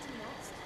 to next?